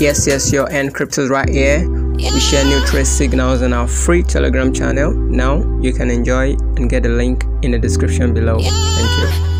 Yes, yes, your Earn Cryptoz right here. We share new trade signals on our free Telegram channel. Now you can enjoy and get the link in the description below. Thank you.